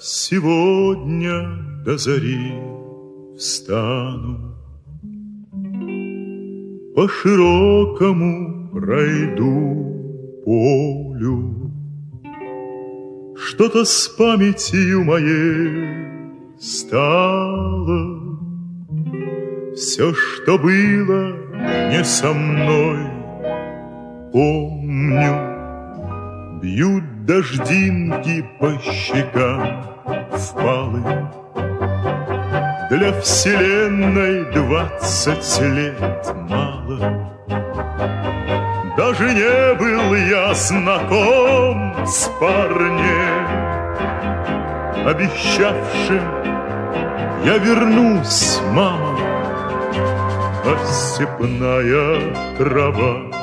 Сегодня до зари встану, По широкому пройду полю. Что-то с памятью моей стало, Все, что было не со мной, помню. Бьют дождинки по щекам впалы. Для вселенной двадцать лет мало. Даже не был я знаком с парнем, Обещавшим, я вернусь, мама, А трава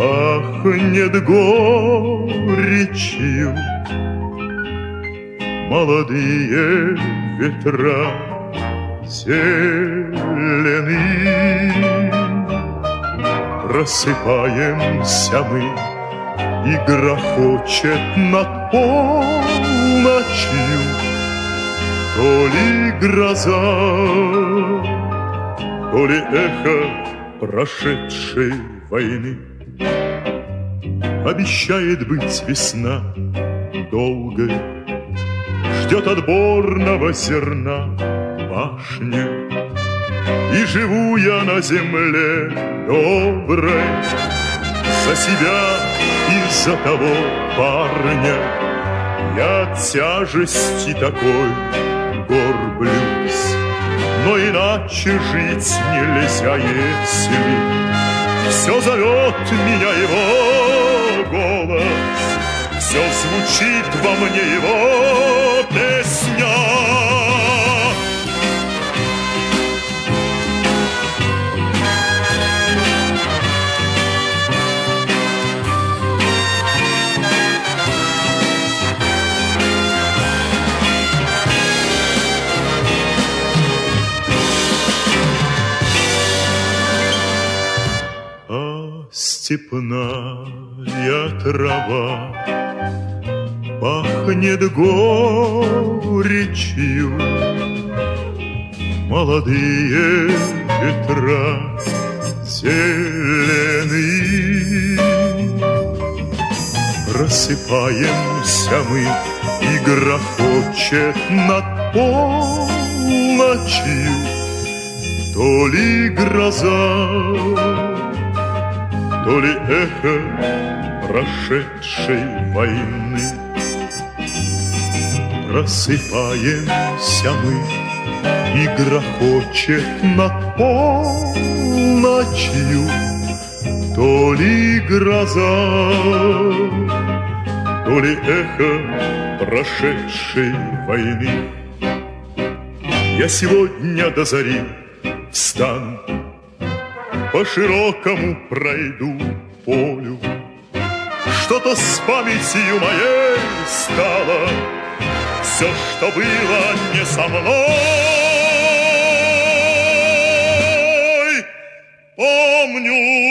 Пахнет горечью. Молодые ветра зелены. Просыпаемся мы И грохочет над полночью. То ли гроза То ли эхо прошедшей войны Обещает быть весна долгой, Ждет отборного зерна башня. И живу я на земле доброй За себя и за того парня. Я тяжести такой горблюсь, Но иначе жить нельзя, если Все зовет меня его голос, Все звучит во мне его степная трава Пахнет горечью. Молодые ветра зелены Просыпаемся мы И грохочет над полночью. То ли гроза то ли эхо прошедшей войны. Просыпаемся мы, и грохочет над полночью То ли гроза, то ли эхо прошедшей войны. Я сегодня до зари встану по широкому пройду полю. Что-то с памятью моей стало, Все, что было не со мной, помню.